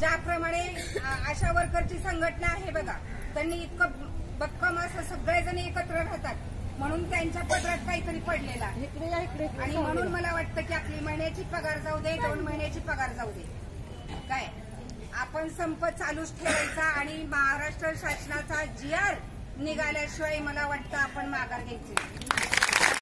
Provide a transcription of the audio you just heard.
ज्याप्रमाणे आशा वर्करची संघटना आहे बघा त्यांनी इतकं भक्कम असं सगळेजण एकत्र राहतात. म्हणून त्यांच्या पत्रात काहीतरी पडलेला आणि म्हणून मला वाटतं की आपली महिन्याची पगार जाऊ दे दोन महिन्याची पगार जाऊ दे. काय? आपण संप चालूच ठेवायचा आणि महाराष्ट्र शासनाचा जी आर निघाल्याशिवाय मला वाटतं आपण माघार घ्यायची